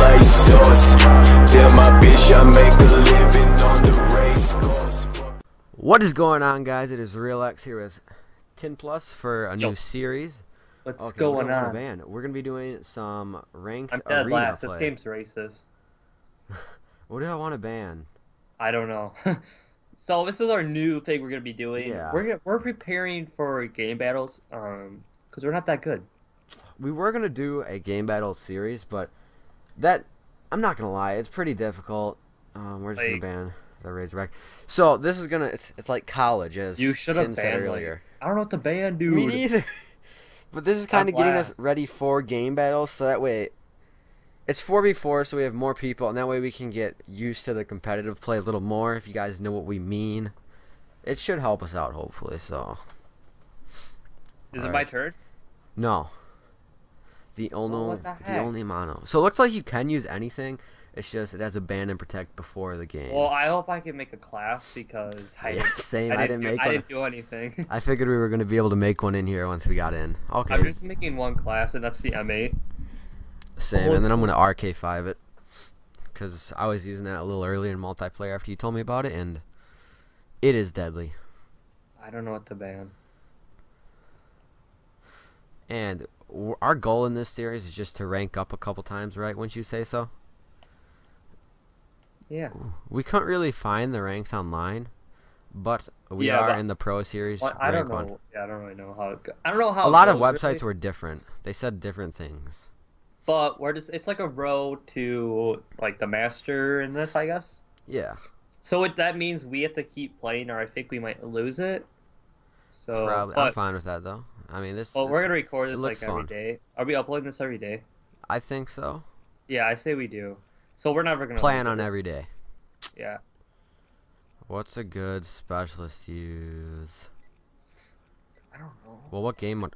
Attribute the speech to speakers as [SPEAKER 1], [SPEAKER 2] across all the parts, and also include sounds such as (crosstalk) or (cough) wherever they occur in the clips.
[SPEAKER 1] like sauce. Tell my bitch I make a living on the race course.
[SPEAKER 2] What is going on, guys? It is Real X here with Tin Plus for a
[SPEAKER 3] Yo.
[SPEAKER 2] new series.
[SPEAKER 3] What's
[SPEAKER 2] Okay,
[SPEAKER 3] going
[SPEAKER 2] we're gonna
[SPEAKER 3] on?
[SPEAKER 2] ban. We're gonna be doing some ranked
[SPEAKER 3] I'm dead
[SPEAKER 2] arena
[SPEAKER 3] last.
[SPEAKER 2] play.
[SPEAKER 3] This game's racist. (laughs)
[SPEAKER 2] What do I want to ban?
[SPEAKER 3] I don't know. (laughs) so this is our new thing we're gonna be doing.
[SPEAKER 2] Yeah.
[SPEAKER 3] We're gonna, we're preparing for game battles, um, because we're not that good.
[SPEAKER 2] We were gonna do a game battle series, but that I'm not gonna lie, it's pretty difficult. Um, we're just
[SPEAKER 3] Like-
[SPEAKER 2] gonna ban the Razorback. So this is gonna it's it's like college, as
[SPEAKER 3] You should have
[SPEAKER 2] said
[SPEAKER 3] banned like,
[SPEAKER 2] earlier.
[SPEAKER 3] I don't know what to ban, dude.
[SPEAKER 2] Me neither. (laughs) But this is kind of getting us ready for game battles, so that way it's 4v4, so we have more people, and that way we can get used to the competitive play a little more, if you guys know what we mean. It should help us out, hopefully, so.
[SPEAKER 3] Is it my turn?
[SPEAKER 2] No. The only, oh,
[SPEAKER 3] what the
[SPEAKER 2] the only mono. So it looks like you can use anything, it's just it has a ban and protect before the game.
[SPEAKER 3] Well, I hope I can make a class because I,
[SPEAKER 2] Yeah, same,
[SPEAKER 3] I
[SPEAKER 2] I
[SPEAKER 3] didn't,
[SPEAKER 2] didn't make
[SPEAKER 3] do, I didn't do anything. (laughs)
[SPEAKER 2] I figured we were going to be able to make one in here once we got in. Okay,
[SPEAKER 3] I'm just making one class, and that's the M8.
[SPEAKER 2] Same,
[SPEAKER 3] Oh,
[SPEAKER 2] and then I'm gonna RK5 it, cause I was using that a little earlier in multiplayer after you told me about it, and it is deadly.
[SPEAKER 3] I don't know what to ban.
[SPEAKER 2] And our goal in this series is just to rank up a couple times, right? Wouldn't you say so?
[SPEAKER 3] Yeah.
[SPEAKER 2] We couldn't really find the ranks online, but we
[SPEAKER 3] Yeah,
[SPEAKER 2] are
[SPEAKER 3] but-
[SPEAKER 2] in the Pro Series.
[SPEAKER 3] Well, I don't know.
[SPEAKER 2] one.
[SPEAKER 3] Yeah, I don't really know how. It go- I don't know how.
[SPEAKER 2] A
[SPEAKER 3] it
[SPEAKER 2] lot of websites
[SPEAKER 3] really,
[SPEAKER 2] were different. They said different things.
[SPEAKER 3] But we're just. It's like a road to like the master in this, I guess.
[SPEAKER 2] Yeah,
[SPEAKER 3] So what that means we have to keep playing, or I think we might lose it. So,
[SPEAKER 2] probably. I'm fine with that though. I mean, this.
[SPEAKER 3] well, we're gonna record this like every
[SPEAKER 2] fun.
[SPEAKER 3] day. Are we uploading this every day?
[SPEAKER 2] I think so.
[SPEAKER 3] Yeah, I say we do. So we're never gonna
[SPEAKER 2] Plan on
[SPEAKER 3] it.
[SPEAKER 2] every day.
[SPEAKER 3] Yeah,
[SPEAKER 2] What's a good specialist to use?
[SPEAKER 3] I don't know.
[SPEAKER 2] Well, what game would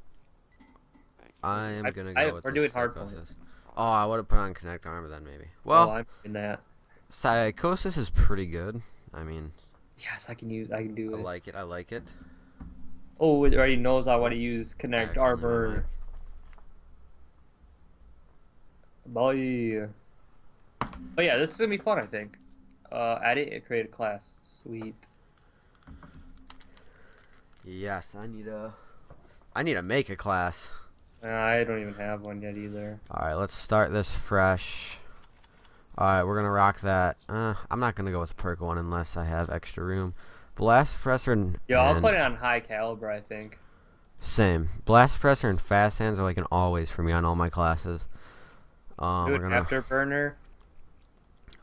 [SPEAKER 2] I am
[SPEAKER 3] I-
[SPEAKER 2] gonna
[SPEAKER 3] I-
[SPEAKER 2] go with
[SPEAKER 3] we're doing hard
[SPEAKER 2] Psychosis. Oh, I would have put on Kinetic Armor then maybe.
[SPEAKER 3] Well,
[SPEAKER 2] Well,
[SPEAKER 3] I'm in that.
[SPEAKER 2] Psychosis is pretty good. I mean,
[SPEAKER 3] Yes, I can use. I can do
[SPEAKER 2] I
[SPEAKER 3] it.
[SPEAKER 2] I like it. I like it.
[SPEAKER 3] Oh, it already knows I want to use Connect
[SPEAKER 2] Actually,
[SPEAKER 3] Armor. Bye. Oh yeah, this is gonna be fun. I think. Uh, add it and create a class. Sweet.
[SPEAKER 2] Yes, I need a. I need to make a class.
[SPEAKER 3] I don't even have one yet either.
[SPEAKER 2] All right, let's start this fresh. All right, we're gonna rock that. Uh, I'm not gonna go with perk one unless I have extra room. Blast Suppressor and,
[SPEAKER 3] Yeah, I'll put it on high caliber. I think.
[SPEAKER 2] same. Blast Suppressor and Fast Hands are like an always for me on all my classes. Um, we're gonna.
[SPEAKER 3] afterburner.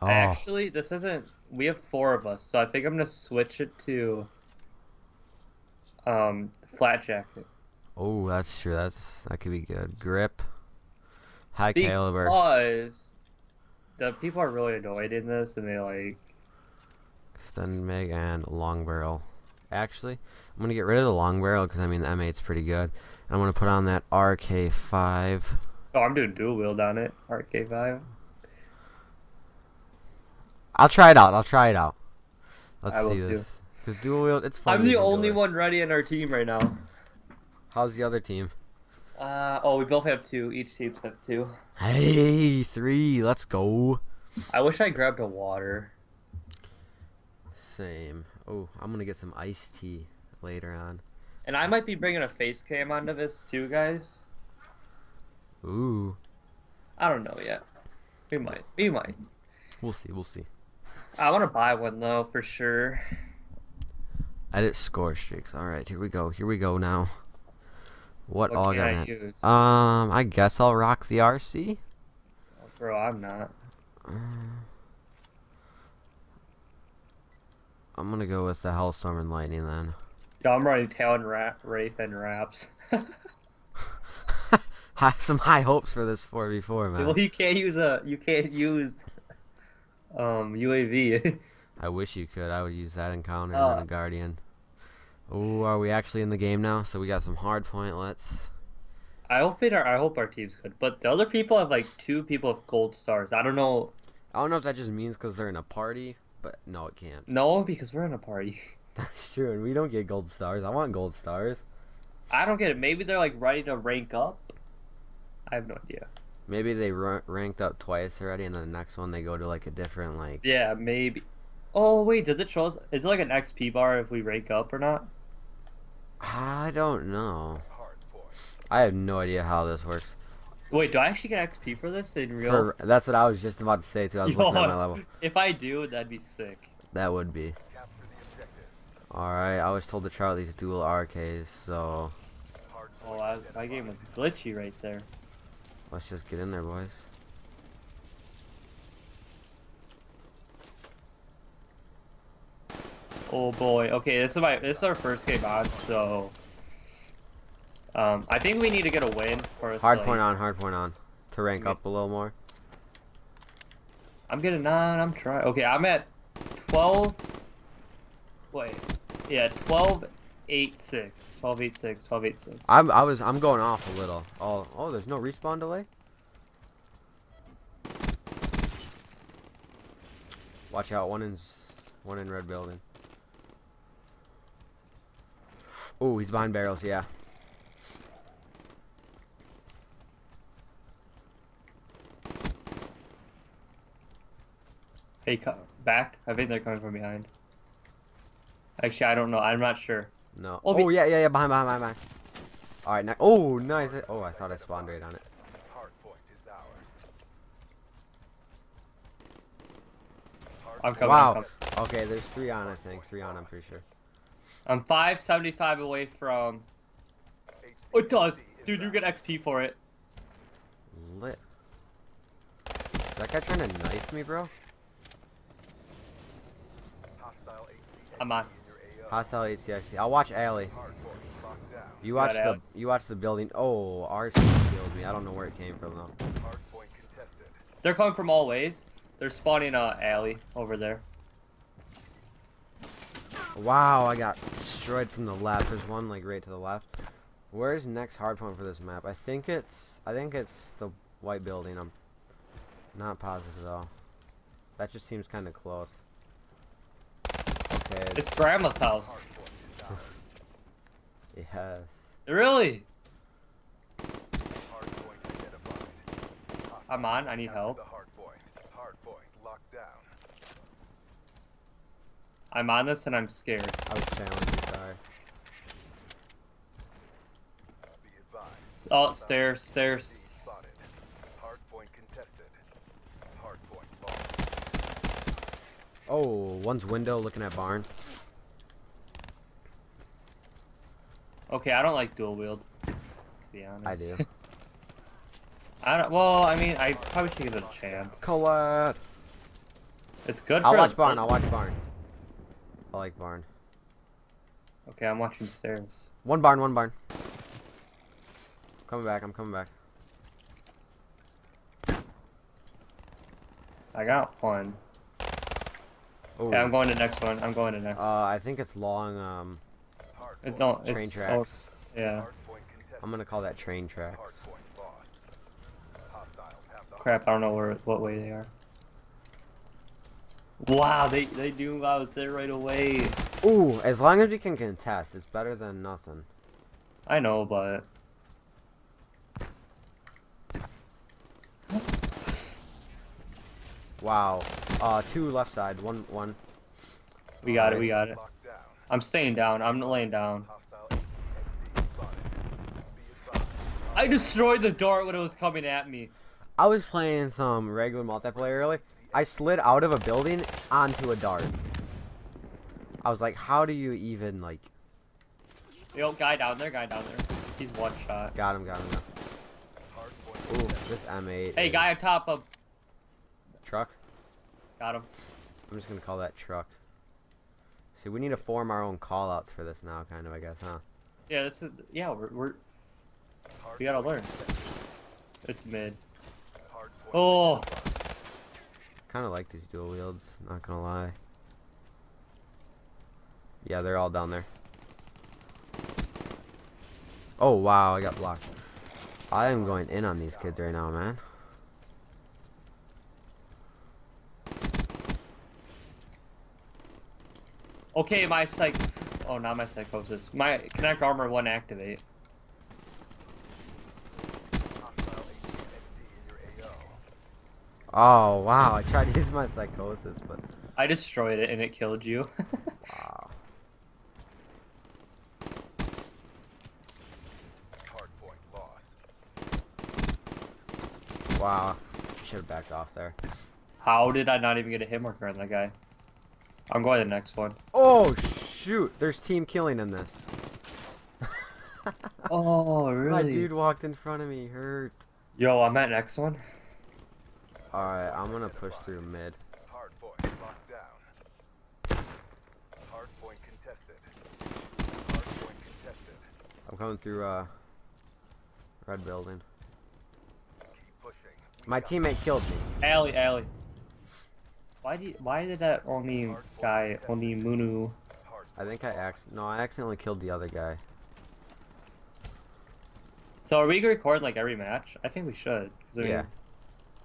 [SPEAKER 2] Oh,
[SPEAKER 3] Actually, this isn't. We have four of us, so I think I'm gonna switch it to. Um, flat jacket.
[SPEAKER 2] oh, that's true. That's that could be good. Grip, high caliber.
[SPEAKER 3] Because the people are really annoyed in this, and they like.
[SPEAKER 2] Extended Mag and long barrel. Actually, I'm gonna get rid of the long barrel because I mean the M8's pretty good. And I'm gonna put on that RK5.
[SPEAKER 3] Oh, I'm doing dual wield on it. RK5.
[SPEAKER 2] I'll try it out. I'll try it out. Let's
[SPEAKER 3] I
[SPEAKER 2] see this. Because dual wield, it's fun.
[SPEAKER 3] I'm the only one ready in our team right now.
[SPEAKER 2] How's the other team?
[SPEAKER 3] Uh, oh, we both have two. Each team's have two.
[SPEAKER 2] Hey, three. Let's go.
[SPEAKER 3] I wish I grabbed a water.
[SPEAKER 2] Same. Oh, I'm gonna get some iced tea later on.
[SPEAKER 3] And I might be bringing a face cam onto this too, guys.
[SPEAKER 2] Ooh,
[SPEAKER 3] I don't know yet. We might. We might.
[SPEAKER 2] we'll see. We'll see.
[SPEAKER 3] I want to buy one though, for sure.
[SPEAKER 2] Edit score streaks. All right, here we go. Here we go now. What,
[SPEAKER 3] What
[SPEAKER 2] all got
[SPEAKER 3] I
[SPEAKER 2] in?
[SPEAKER 3] use?
[SPEAKER 2] Um, I guess I'll rock the RC.
[SPEAKER 3] Bro, I'm not.
[SPEAKER 2] I'm gonna go with the Hellstorm and Lightning then.
[SPEAKER 3] Yeah, I'm running Talon, Ra- Wraith, and Raps. (laughs)
[SPEAKER 2] High, some high hopes for this 4v4, man.
[SPEAKER 3] well, you can't use a. You can't use. Um, UAV. (laughs)
[SPEAKER 2] I wish you could. I would use that encounter
[SPEAKER 3] Uh.
[SPEAKER 2] and then a Guardian. Oh, are we actually in the game now? So we got some hard point. Let's.
[SPEAKER 3] I hope it. Are, I hope our team's good. But the other people have like two people with gold stars. I don't know.
[SPEAKER 2] I don't know if that just means because they're in a party, but no, it can't.
[SPEAKER 3] No, because we're in a party. (laughs)
[SPEAKER 2] That's true, and we don't get gold stars. I want gold stars.
[SPEAKER 3] I don't get it. Maybe they're like ready to rank up. I have no idea.
[SPEAKER 2] Maybe they ra- ranked up twice already, and then the next one they go to like a different like.
[SPEAKER 3] Yeah, maybe. Oh wait, does it show us? Is it like an XP bar if we rank up or not?
[SPEAKER 2] I don't know. I have no idea how this works.
[SPEAKER 3] Wait, do I actually get XP for this in real?
[SPEAKER 2] For, that's what I was just about to say too. I was looking at my (laughs) level.
[SPEAKER 3] If I do, that'd be sick.
[SPEAKER 2] That would be.
[SPEAKER 1] Capture the objectives.
[SPEAKER 2] All right, I was told to try out these dual RKs, so
[SPEAKER 3] Oh, my game was glitchy right there.
[SPEAKER 2] let's just get in there, boys.
[SPEAKER 3] Oh boy. Okay, this is my this is our first game on, so um, I think we need to get a win first.
[SPEAKER 2] Hard
[SPEAKER 3] like-
[SPEAKER 2] point on, hard point on, to rank
[SPEAKER 3] Okay.
[SPEAKER 2] up a little more.
[SPEAKER 3] I'm getting nine. I'm trying. Okay, I'm at twelve. Wait, yeah, 12, 8, 6. 12, 8, 6, 12, 8, 6.
[SPEAKER 2] I'm I was I'm going off a little. Oh oh, there's no respawn delay. Watch out, one in one in red building. Oh, he's behind barrels. Yeah.
[SPEAKER 3] Hey, co- back. I think they're coming from behind. Actually, I don't know. I'm not sure.
[SPEAKER 2] No.
[SPEAKER 3] Oh,
[SPEAKER 2] Oh, yeah yeah yeah behind behind behind. behind. All right. Ni- oh nice. Oh I thought I spawned right on it.
[SPEAKER 1] Hard point is ours. Hard
[SPEAKER 3] I'm coming.
[SPEAKER 2] Wow.
[SPEAKER 3] I'm, coming.
[SPEAKER 2] Okay, there's three on I think. Three on I'm pretty sure.
[SPEAKER 3] I'm 575 away from. Oh, it does. Dude, you get XP for it.
[SPEAKER 2] Lit. Is that guy trying to knife me, bro?
[SPEAKER 1] Hostile HC
[SPEAKER 3] I'm on.
[SPEAKER 1] in your AO.
[SPEAKER 2] Hostile HCXD. I'll watch Alley.
[SPEAKER 1] Hard point locked down.
[SPEAKER 2] You watch
[SPEAKER 3] Got
[SPEAKER 2] the you watch the building. Oh, RC killed me. I don't know where it came from though.
[SPEAKER 1] Hard point contested.
[SPEAKER 3] They're coming from all ways. They're spawning a alley over there.
[SPEAKER 2] Wow, I got destroyed from the left. There's one like right to the left. Where's next hardpoint for this map? I think it's I think it's the white building. I'm not positive though. That just seems kind of close.
[SPEAKER 3] It's grandma's house.
[SPEAKER 1] Hard point is.
[SPEAKER 2] Yes.
[SPEAKER 3] Really?
[SPEAKER 1] Hard point identified.
[SPEAKER 3] I'm on, I need help.
[SPEAKER 1] The hard point. Hard point locked down.
[SPEAKER 3] I'm on this and I'm scared.
[SPEAKER 2] I was challenging. Sorry.
[SPEAKER 3] Oh, stairs, stairs.
[SPEAKER 1] C spotted. Hard point contested. Hard point lost.
[SPEAKER 2] Oh, one's window looking at barn.
[SPEAKER 3] Okay, I don't like dual wield. To be honest.
[SPEAKER 2] I do. (laughs)
[SPEAKER 3] I don't. Well, I mean, I probably should give it a chance.
[SPEAKER 2] Colette.
[SPEAKER 3] It's good.
[SPEAKER 2] I'll watch barn. I'll watch barn. I like barn.
[SPEAKER 3] Okay, I'm watching stairs.
[SPEAKER 2] One barn. One barn. Coming back. I'm coming back.
[SPEAKER 3] I got one.
[SPEAKER 2] Oh.
[SPEAKER 3] Okay, I'm going to next one. I'm going to next.
[SPEAKER 2] Uh, I think it's long. Um,
[SPEAKER 1] Hard
[SPEAKER 3] it don't.
[SPEAKER 2] train
[SPEAKER 3] It's, oh,
[SPEAKER 2] tracks.
[SPEAKER 3] yeah.
[SPEAKER 1] Hard point contested.
[SPEAKER 2] I'm gonna call that train tracks.
[SPEAKER 1] point lost. Hostiles have the
[SPEAKER 3] Crap, I don't know where what way they are. Wow, they they knew I was there right away.
[SPEAKER 2] Ooh, as long as we can contest, it's better than nothing.
[SPEAKER 3] I know, but
[SPEAKER 2] Wow. Uh, two left side. One. One.
[SPEAKER 3] we got it. We got it. I'm staying down. I'm laying down.
[SPEAKER 1] Hostile HCXD spotted. Be advised.
[SPEAKER 3] I destroyed the dart when it was coming at me.
[SPEAKER 2] I was playing some regular multiplayer early. I slid out of a building onto a dart. I was like, how do you even like?
[SPEAKER 3] Yo, guy down there. Guy down there. He's one shot.
[SPEAKER 2] Got him. Got him. Got him.
[SPEAKER 1] Hard point
[SPEAKER 2] Ooh, this M8.
[SPEAKER 3] Hey,
[SPEAKER 2] is-
[SPEAKER 3] guy up top of.
[SPEAKER 2] Truck.
[SPEAKER 3] Got him.
[SPEAKER 2] I'm just gonna call that truck. See, we need to form our own callouts for this now, kind of, I guess, huh?
[SPEAKER 3] Yeah, this is. Yeah, we're. we're we gotta learn. it's mid.
[SPEAKER 1] Hard
[SPEAKER 3] Oh.
[SPEAKER 2] Kind of like these dual wields, not gonna lie. Yeah, they're all down there. Oh wow, I got blocked. I am going in on these kids right now, man.
[SPEAKER 3] Okay, my psych. Oh, not my psychosis. My kinetic armor one activate.
[SPEAKER 1] Hostile HCXD in your
[SPEAKER 2] Oh wow! I tried to use my psychosis, but
[SPEAKER 3] I destroyed it and it killed you. (laughs)
[SPEAKER 2] wow. Wow. Should have backed off there.
[SPEAKER 3] How did I not even get a hit marker on that guy? I'm going to the next one.
[SPEAKER 2] Oh shoot! There's team killing in this. (laughs)
[SPEAKER 3] Oh, (laughs) really?
[SPEAKER 2] My dude walked in front of me. Hurt.
[SPEAKER 3] Yo, I'm at next one.
[SPEAKER 2] All right, I'm gonna push through mid.
[SPEAKER 1] Hardpoint locked down. Hardpoint contested. Hardpoint contested.
[SPEAKER 2] I'm coming through uh red building.
[SPEAKER 1] Keep pushing.
[SPEAKER 2] My teammate killed me.
[SPEAKER 3] Alley, alley. Why did why did that only guy only Munu?
[SPEAKER 2] I think I acc- no, I accidentally killed the other guy.
[SPEAKER 3] So are we gonna record like every match? I think we should. I mean,
[SPEAKER 2] Yeah.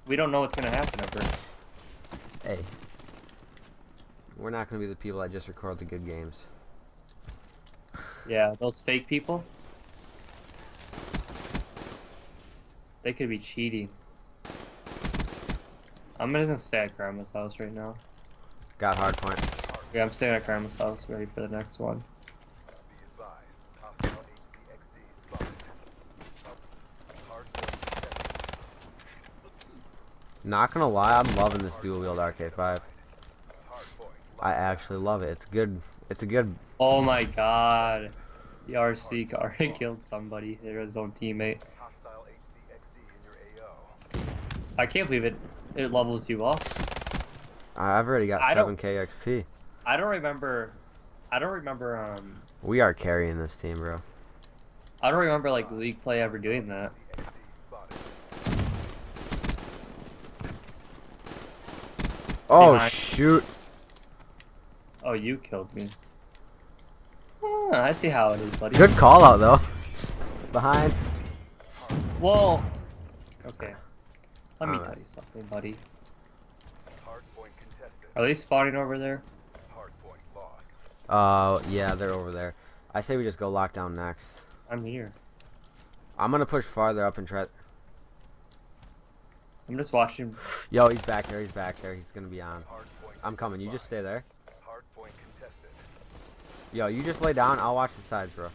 [SPEAKER 3] We don't know what's gonna happen ever.
[SPEAKER 2] Hey. We're not gonna be the people that just record the good games.
[SPEAKER 3] Yeah, those fake people. They could be cheating. I'm just gonna stay at Grandma's house right now.
[SPEAKER 2] Got hard point.
[SPEAKER 3] Yeah, I'm staying at Grandma's house, ready for the next one.
[SPEAKER 1] Be advised. Hostile HCXD spotted. Hardpoint contested.
[SPEAKER 2] Not gonna lie, I'm loving this dual wield RK5. I actually love it. It's good. It's a good.
[SPEAKER 3] Oh my god. The RC car (laughs) killed somebody, their his own teammate.
[SPEAKER 1] Hostile HCXD in your AO.
[SPEAKER 3] I can't believe it it levels you up.
[SPEAKER 2] I've already got
[SPEAKER 3] I
[SPEAKER 2] 7k XP.
[SPEAKER 3] I don't remember I don't remember um
[SPEAKER 2] We are carrying this team, bro.
[SPEAKER 3] I don't remember like league play ever doing that.
[SPEAKER 2] Oh
[SPEAKER 3] Behind.
[SPEAKER 2] shoot!
[SPEAKER 3] Oh you killed me. I see how it is, buddy.
[SPEAKER 2] Good call out though. Behind.
[SPEAKER 3] Well okay. Let me
[SPEAKER 2] Alright.
[SPEAKER 3] tell you something, buddy. Are they spawning over there?
[SPEAKER 1] Hardpoint lost.
[SPEAKER 2] Uh, yeah, they're over there. I say we just go lockdown next.
[SPEAKER 3] I'm here.
[SPEAKER 2] I'm gonna push farther up and try.
[SPEAKER 3] I'm just watching
[SPEAKER 2] Yo, he's back there. He's back there. He's gonna be on. I'm coming. You just stay there. Yo, you just lay down. I'll watch the sides, bro.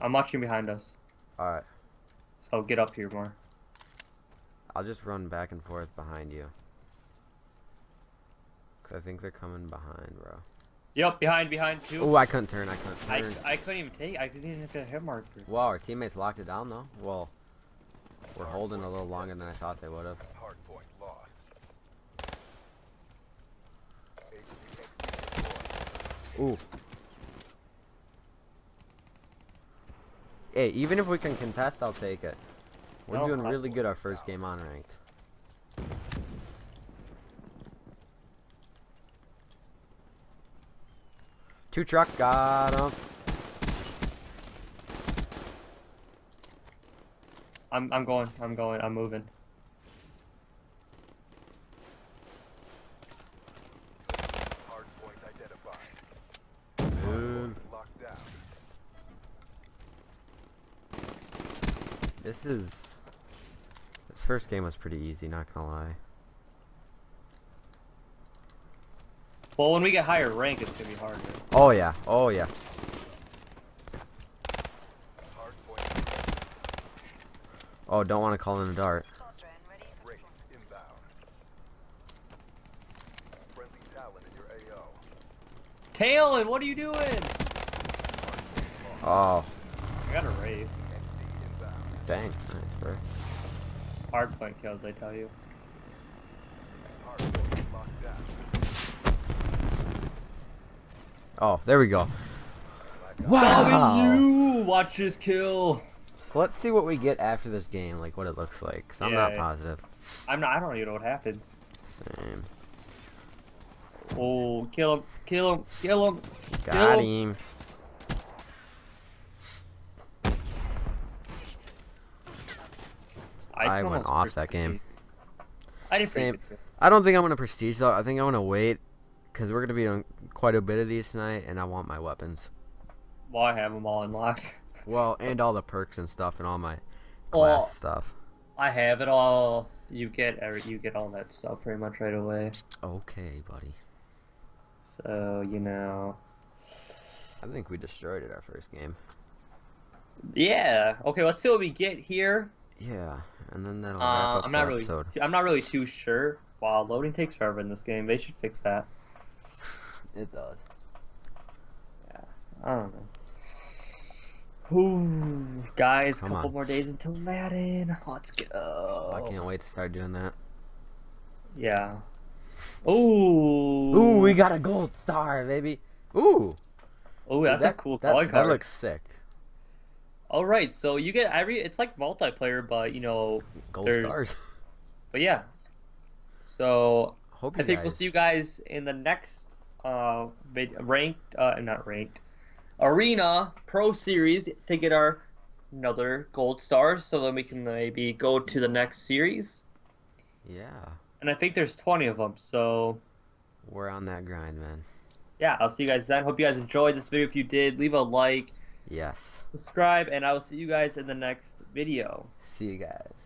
[SPEAKER 3] I'm watching behind us.
[SPEAKER 2] All right.
[SPEAKER 3] So get up here more.
[SPEAKER 2] I'll just run back and forth behind you. Cause I think they're coming behind, bro.
[SPEAKER 3] Yep, behind, behind too.
[SPEAKER 2] Oh, I couldn't turn. I couldn't
[SPEAKER 3] I,
[SPEAKER 2] turn.
[SPEAKER 3] I couldn't even take I didn't even hit a hit marker.
[SPEAKER 2] Wow, our teammates locked it down though. Well, we're holding a little longer than I thought they would have.
[SPEAKER 1] Hardpoint lost.
[SPEAKER 2] Ooh. Hey, even if we can contest, I'll take it. We're doing really good our first game on ranked. Two truck, got him.
[SPEAKER 3] I'm I'm going, I'm going, I'm moving.
[SPEAKER 1] Hardpoint identified. Hardpoint.
[SPEAKER 2] This is. First game was pretty easy, not gonna lie.
[SPEAKER 3] Well when we get higher rank it's gonna be harder.
[SPEAKER 2] Oh yeah, oh yeah. Oh, don't want to call in a dart.
[SPEAKER 1] Talon in your AO.
[SPEAKER 3] Talon, what are you doing?
[SPEAKER 2] Oh,
[SPEAKER 3] I got a raise.
[SPEAKER 2] Dang.
[SPEAKER 3] Hard point kills, I tell you.
[SPEAKER 1] Hardpoint.
[SPEAKER 2] Oh, there we go. Wow.
[SPEAKER 3] You watch this kill.
[SPEAKER 2] So let's see what we get after this game, like what it looks like. Cause I'm not positive.
[SPEAKER 3] I'm not I don't even know what happens.
[SPEAKER 2] Same.
[SPEAKER 3] Oh kill him, kill him, kill him.
[SPEAKER 2] Got
[SPEAKER 3] Kill
[SPEAKER 2] him. I
[SPEAKER 3] can
[SPEAKER 2] went off that game.
[SPEAKER 3] I did
[SPEAKER 2] Same. I don't think I'm gonna prestige though. I think I'm gonna wait, cause we're gonna be on quite a bit of these tonight, and I want my weapons.
[SPEAKER 3] Well, I have them all unlocked. (laughs)
[SPEAKER 2] Well, and all the perks and stuff, and all my
[SPEAKER 3] Well,
[SPEAKER 2] class stuff.
[SPEAKER 3] I have it all. you get every, you get all that stuff pretty much right away.
[SPEAKER 2] Okay, buddy.
[SPEAKER 3] So you know,
[SPEAKER 2] I think we destroyed it our first game.
[SPEAKER 3] yeah. Okay, let's see what we get here.
[SPEAKER 2] Yeah, and then that'll
[SPEAKER 3] Uh,
[SPEAKER 2] wrap up
[SPEAKER 3] I'm
[SPEAKER 2] the
[SPEAKER 3] not really,
[SPEAKER 2] episode.
[SPEAKER 3] I'm not really too sure. Wow, loading takes forever in this game. They should fix that. (sighs)
[SPEAKER 2] It does.
[SPEAKER 3] Yeah, I don't know. Ooh, guys,
[SPEAKER 2] Come
[SPEAKER 3] couple
[SPEAKER 2] on.
[SPEAKER 3] more days until Madden. Let's go.
[SPEAKER 2] I can't wait to start doing that.
[SPEAKER 3] Yeah. Ooh.
[SPEAKER 2] Ooh, we got a gold star, baby. Ooh,
[SPEAKER 3] Ooh, that's
[SPEAKER 2] that,
[SPEAKER 3] a cool
[SPEAKER 2] that,
[SPEAKER 3] calling
[SPEAKER 2] that
[SPEAKER 3] card.
[SPEAKER 2] looks sick.
[SPEAKER 3] All right, so you get every. It's like multiplayer, but you know,
[SPEAKER 2] Gold
[SPEAKER 3] There's-
[SPEAKER 2] stars. (laughs)
[SPEAKER 3] but yeah. So
[SPEAKER 2] Hope you
[SPEAKER 3] I think
[SPEAKER 2] guys.
[SPEAKER 3] we'll see you guys in the next uh ranked uh not ranked arena pro series to get our another gold star so then we can maybe go to the next series
[SPEAKER 2] Yeah,
[SPEAKER 3] and i think there's 20 of them so
[SPEAKER 2] we're on that grind, man.
[SPEAKER 3] yeah i'll see you guys then hope you guys enjoyed this video if you did leave a like
[SPEAKER 2] Yes.
[SPEAKER 3] subscribe and i will see you guys in the next video
[SPEAKER 2] See you guys.